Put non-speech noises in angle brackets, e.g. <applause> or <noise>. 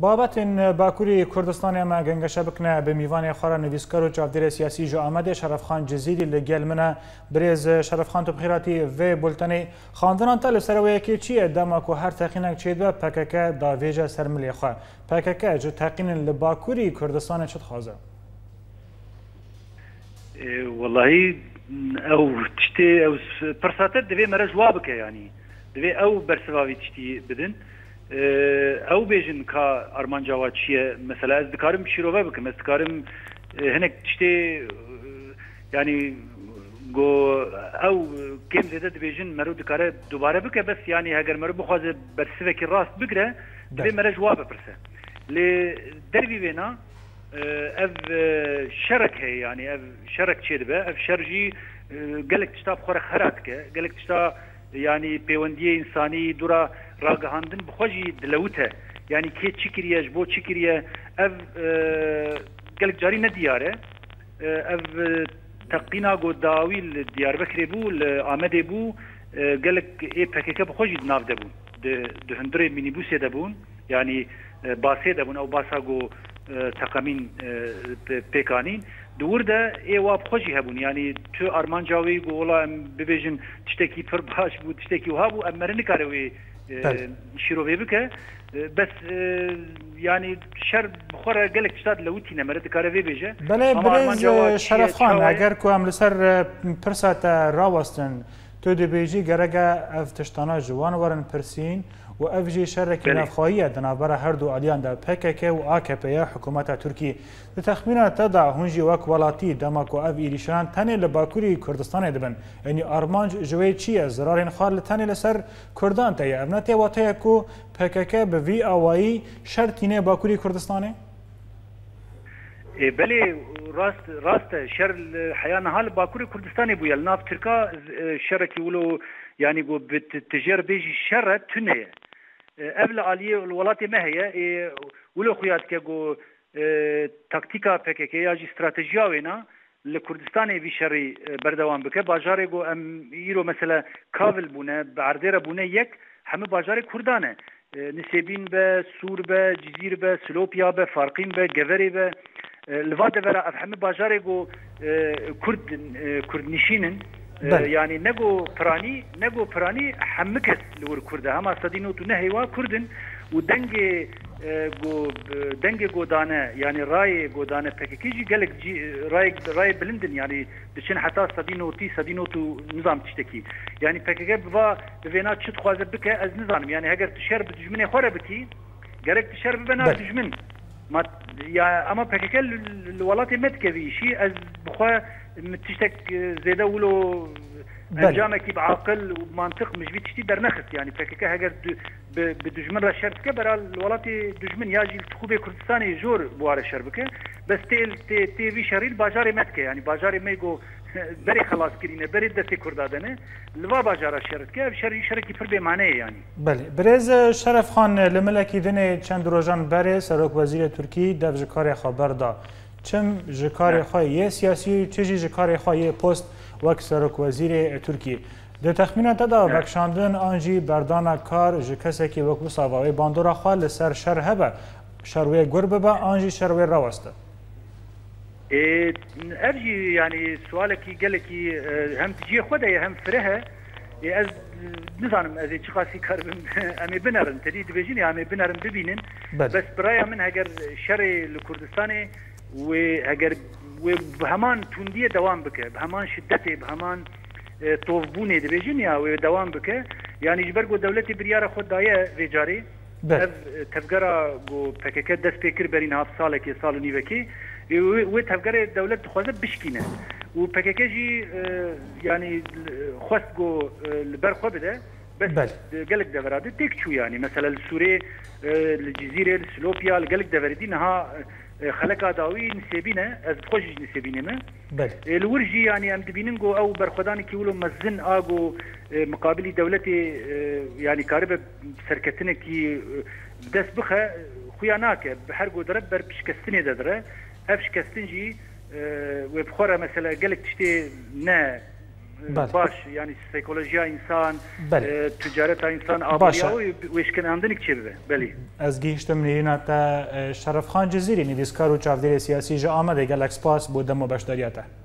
بابەتین باکووری کوردستان ئەمە گەنگەشە بکنە بە میوانی خۆرە نوویستکەر و چاودێرە سیاسی ژ ئامادە شەرفخان جززیری لە گەل منە برێز شەرفخان و بخیراتی وێ بولتنی خاندنان تا لەسەرەوەیەکی چییە دەماک و هەر تەقینەک چێت بە پەکەکە داوێژە سەرملێخوا پەکەکە ج تەقینن لە باکووری کوردستانە چت خۆزە واللهی ئەو تشتێ ئەو پرساتە دەبێ مەرە جووا بکە ینی دەبێ ئەو بەرسواوی تشتی بدن ew bêjin ka armanca wa çi ye mesela ez dikarim şîrove bikim ez dikarim hinek tiştê yani go ew kêm zêde dibêjin merû dikare dubare bike bes yanî heger merû bixwaze bersivekî rast bigire divê mere ji wa bipirse lê dervî vêna ev şerek heye yani ev şerek çê dibe ev şer jî gelek tişta bi xwe re xera dike gelek tişta یعنی پەیوەندی ئینسانی دوورە ڕاگەهاندن بخۆژی دلەوتە یعنی کێ چی کریەش بۆ چی کریە ئەف گەلک جاری نەدیارە ئەف تەقینا گۆداوی دیار بەکرێ بوو لە ئامەدێ بوو gelek ê pekeke bi xweî nav debûn di hundirê minîbûsê debûn yanî basê debûn ew basa got teqemîn pêkanîn دوور ده ایوا خوشی هبون یعنی تو ارمان جاوی گولا ببیجن تشتکی پر باش بود تشتکی وها بو امر نکاره وی شیرو بکه بس یعنی شر بخوره گلک شتاد لوتی نمره دکاره وی بیجه بله بریز شرف خان اگر کو هم لسر پرسات راوستن تو دی بیجی گرگه افتشتانا جوان ورن پرسین و افجی شرک نفخایی دنابرا هر دو الیان دا پکک و آکپیا حکومت ترکی ده تخمین تدا هنجی وک ولاتی دمک و اف ایریشان تنه لباکوری کردستان دبن یعنی ارمانج جوی چیه زرارین خار لتنه لسر کردان تیه امنتی واته کو پکک به وی آوایی شرطینه باکوری کردستانه؟ بله راست راست شر حیان حال باکوری کردستان بو یل ناف ترکا شرکی ولو یعنی بو بتجربه شر تنه اول عالیه ولات ما هي ولو خویات که گو تاکتیکا پکک یا جی استراتژیا وینا لکردستان وی شری بردوام بکه بازار گو ام ایرو مثلا کابل بونه بعردره بونه یک همه بازار کردانه نسبین به سور به جزیر به سلوپیا به فارقین به گوری به لواده ورا همه بازار گو کرد کرد نشینن ینی نەگۆ پرانی نەگۆ پرانی هەمکەس لەور کووردە هەما سەدین و نەهێوا کوردن و دەنگێ دەنگێ گۆدانە ینی ڕایە گۆدانە پەکەکیژی گەلک ڕای بلندن ینی دچن حتا سەدینۆتی سەدینۆت و نظام تشتێکی ینی پەکەکە بوا بێنا چت خوازە بکە ئەس نزانم ینی هەگەر شەر بژمنێ خۆرە بکی گەرەك شەر ببەنا دژمن ما يا اما بككل الولاتي مت تكبي شيء از بخوا متشتك زيدا ولو انجامێکی بەعاقل و منطق مژوی تشتی دەرنەخست ینی پێکەکە هەگەر بە دژمن لە شەر بکە بەرا وڵاتی دژمن یاژی خوبێ کوردستانی زۆر بوارە شەر بکە بەس تێل تێوی شەریل باژارێ مەتکە ینی باژارێ میگۆ berê xelaskirîne berê destê Kurdadene li va bajara şeritke şerî şerekî pir bêmaneye yanî. Belê Birêz Şerefxan li milekî dinê çend rojan berê serok wezîrê Tirkî dev ji karê xeber da. چم ji karê xwe yê siyasî çi jî ji karê xwe yê post wek serokvezîrê Tirkiyê. Di texmîna te da vekşandin an jî berdana kar ji kesekî wek wisa wê bandora xwe li ser şer hebe şerwê gur bibe an jî şerwê rawast e. Ev jî yanî sualekî gelekî e, hem ciyê xwe de ye hem fire he e, ez nizanim ez ê çi qasî karbim <laughs> em ê binerin tedî dibêjin em ê binerin bibînin bes biraya min heger şerê li Kurdistanê و ئەگەر بە هەمان توندیە دەوام بکە بە هەمان شدتێ بە هەمان تۆڤبوونێ دەبێژین یا وێ دەوام بکە یانیش بەرگ و دەولەتی بریارە خۆدایە ڕێجارێ تەفگەرا پەکەکە دەست پێ کرد بەرین هاف ساڵێکی ساڵ و نیوەکی وێ تەفگەرێ دەولەت خۆزە بشکینە و پەکەکەژی ینی خۆست گۆ بەرخۆ بدە gelek deverradî tek çû yanî mesela li Sûrê li cizîrê li Silopya li gelek deveredî niha خلق داوي نسيبينه از بخوش نسيبينه ما بل الورجي يعني ام دبيننجو او برخدان كيولو مزن اجو مقابلي دولتي يعني كاربه سركتنه كي دس بخه خويا ناكه بحرقو درب بر بشكستني ددره افشكستنجي و بخوره مثلا قالك تشتي نه بله. باش یعنی سیکولوژی انسان بله. تجارت انسان آبیا و وشکناندنی چی بده بله از گیشتم نیرین تا شرف خان جزیری نویسکار و چاودیر سیاسی جا آمده گلکس پاس بودم و بشتریاته